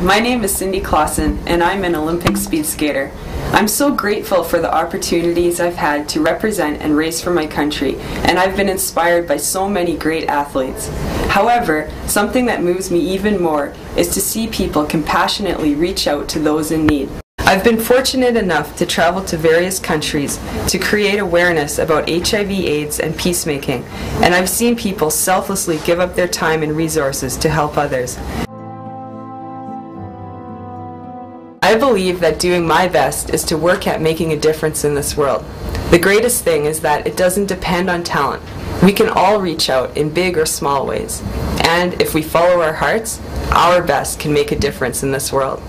My name is Cindy Klassen, and I'm an Olympic speed skater. I'm so grateful for the opportunities I've had to represent and race for my country, and I've been inspired by so many great athletes. However, something that moves me even more is to see people compassionately reach out to those in need. I've been fortunate enough to travel to various countries to create awareness about HIV AIDS and peacemaking, and I've seen people selflessly give up their time and resources to help others. I believe that doing my best is to work at making a difference in this world. The greatest thing is that it doesn't depend on talent. We can all reach out in big or small ways. And if we follow our hearts, our best can make a difference in this world.